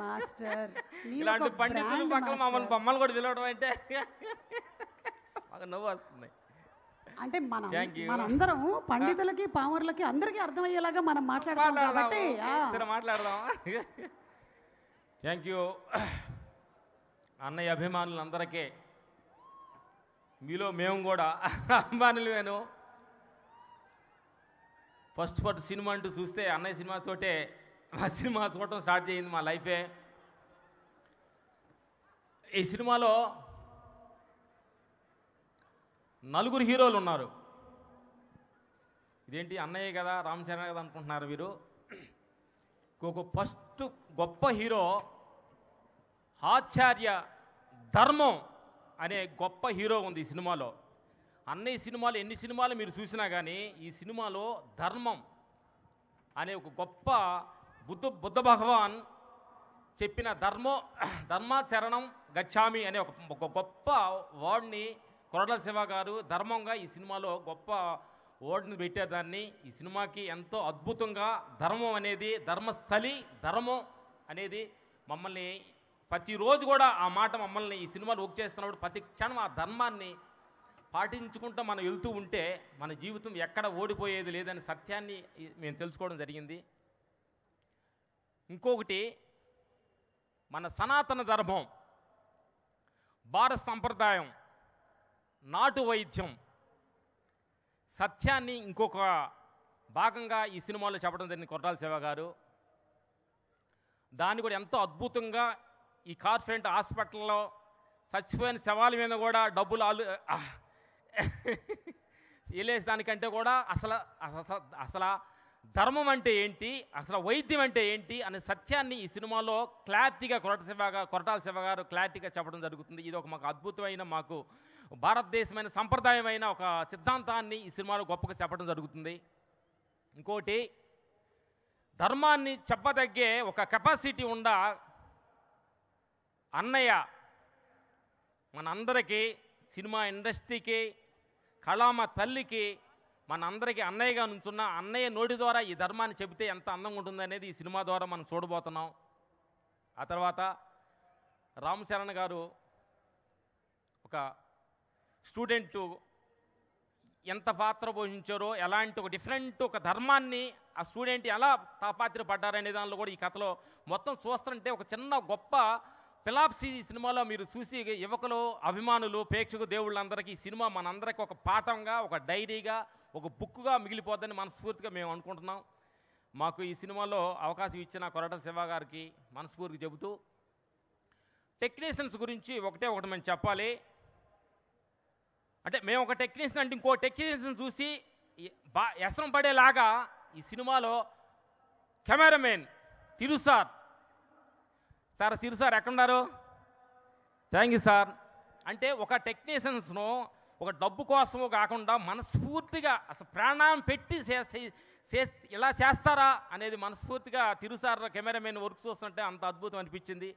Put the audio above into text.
Master ఇలాంటి పండితులు పక్కన మమ్మల్ని. బొమ్మలు కూడా పిలవడం అంటే మాకు నవ్వు వస్తుంది. అంటే మన. మనందరం పండితులకి పామరులకి అందరికీ అర్థమయ్యేలాగా మనం మాట్లాడతాం కాబట్టి సరే మాట్లాడదాం. థ్యాంక్ యూ అన్నయ్య అభిమానులందరికీ మీలో మేము కూడా అభిమానులమేను ఫస్ట్ ఫస్ట్ సినిమా అంటూ చూస్తే అన్నయ్య సినిమాతోటే మా సినిమా చూడటం స్టార్ట్ చేయింది మా లైఫే ఈ సినిమాలో నలుగురు హీరోలు ఉన్నారు. ఇదేంటి అన్నయ్య కదా రామ్ చరణ్ కదా అనుకుంటున్నారు మీరు ఒక ఫస్ట్ గొప్ప హీరో ఆచార్య ధర్మం అనే గొప్ప హీరో ఉంది ఈ సినిమాలో. అన్నయ్య సినిమాలు ఎన్ని సినిమాలు మీరు చూసినా కానీ ఈ సినిమాలో ధర్మం అనే ఒక గొప్ప బుద్ధ బుద్ధ భగవాన్ చెప్పిన ధర్మో ధర్మాచరణం గచ్చామి అనే ఒక ఒక గొప్ప వర్డ్ని కొరడల శివ గారు ధర్మంగా ఈ సినిమాలో గొప్ప వర్డ్ని పెట్టేదాన్ని ఈ సినిమాకి ఎంతో అద్భుతంగా ధర్మం అనేది ధర్మస్థలి ధర్మం అనేది మమ్మల్ని ప్రతిరోజు కూడా ఆ మాట మమ్మల్ని ఈ సినిమాలు వర్క్ చేస్తున్నప్పుడు ప్రతి క్షణం ఆ ధర్మాన్ని పాటించుకుంటూ మనం వెళ్తూ ఉంటే మన జీవితం ఎక్కడ ఓడిపోయేది లేదని సత్యాన్ని మేము తెలుసుకోవడం జరిగింది. ఇంకొకటి మన సనాతన ధర్మం భారత సంప్రదాయం నాటు వైద్యం. సత్యాన్ని ఇంకొక భాగంగా ఈ సినిమాలో చెప్పడం జరిగింది కొట్టాల శివ గారు. దాన్ని కూడా ఎంతో అద్భుతంగా ఈ కార్పొరేట్ హాస్పిటల్లో చచ్చిపోయిన శవాల మీద కూడా డబ్బులు ఆలు వెళ్ళేసి దానికంటే కూడా అసలు అసలు అసలు ధర్మం అంటే ఏంటి? అసలు వైద్యం అంటే ఏంటి? అనే సత్యాన్ని ఈ సినిమాలో క్లారిటీగా కొరట శివ కొరటాల శివ గారు క్లారిటీగా చెప్పడం జరుగుతుంది. ఇది ఒక మాకు అద్భుతమైన మాకు భారతదేశమైన సంప్రదాయమైన ఒక సిద్ధాంతాన్ని ఈ సినిమాలో గొప్పగా చెప్పడం జరుగుతుంది. ఇంకోటి ధర్మాన్ని చెప్పదగ్గే ఒక కెపాసిటీ ఉండ అన్నయ్య మనందరికీ సినిమా ఇండస్ట్రీకి కళామ తల్లికి మనందరికీ అన్నయ్యగా నుంచున్న అన్నయ్య నోటి ద్వారా ఈ ధర్మాన్ని చెబితే ఎంత అందంగా ఉంటుందనేది ఈ సినిమా ద్వారా మనం చూడబోతున్నాం. ఆ తర్వాత రామ్ చరణ్ గారు ఒక స్టూడెంటు ఎంత పాత్ర పోషించారో ఎలాంటి ఒక డిఫరెంట్ ఒక ధర్మాన్ని ఆ స్టూడెంట్ ఎలా తాపాత్ర పడ్డారనే దానిలో కూడా ఈ కథలో మొత్తం చూస్తుంటే ఒక చిన్న గొప్ప పిలాప్సీ సినిమాలో మీరు చూసి యువకులు అభిమానులు ప్రేక్షకు దేవుళ్ళందరికీ ఈ సినిమా మనందరికీ ఒక పాఠంగా ఒక డైరీగా ఒక బుక్గా మిగిలిపోద్దని మనస్ఫూర్తిగా మేము అనుకుంటున్నాం. మాకు ఈ సినిమాలో అవకాశం ఇచ్చిన కొరట శివ గారికి మనస్ఫూర్తిగా చెబుతూ టెక్నీషియన్స్ గురించి ఒకటే ఒకటి మేము చెప్పాలి. అంటే మేము ఒక టెక్నీషియన్ అంటే ఇంకో టెక్నీషియన్ చూసి బా వ్యసనం పడేలాగా ఈ సినిమాలో కెమెరామెన్ తిరు సార్ సార్ సిరు సార్ ఎక్కడున్నారు? థ్యాంక్ యూ సార్ అంటే ఒక టెక్నీషియన్స్ను ఒక డబ్బు కోసం కాకుండా మనస్ఫూర్తిగా అసలు ప్రాణాయం పెట్టి చే- చే- ఇలా చేస్తారా అనేది మనస్ఫూర్తిగా తిరు కెమెరామెన్ వర్క్ చూస్తుంటే అంత అద్భుతం అనిపించింది.